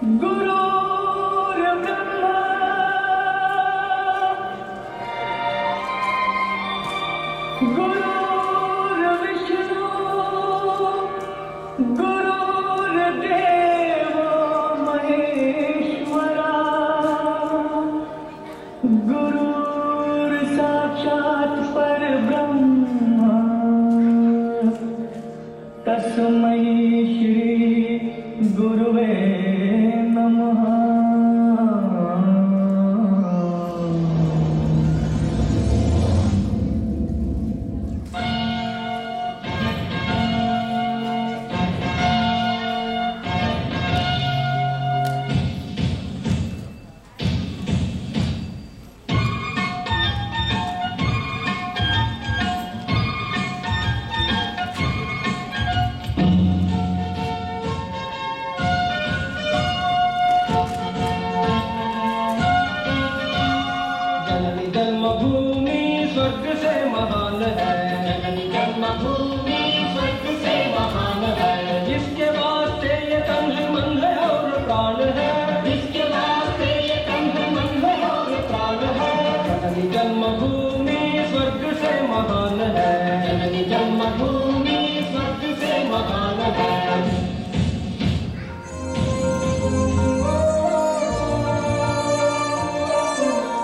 Guru जननी जन्मभूमि स्वर्ग से महान है। जननी जन्मभूमि स्वर्ग से महान है।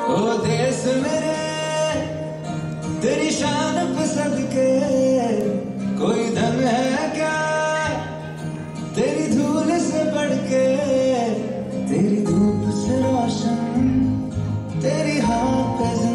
ओ देश मेरे, तेरी शान पसंद के, कोई धन है क्या? तेरी धूल से बढ़ के, तेरी धूप तेरी हाँ कजन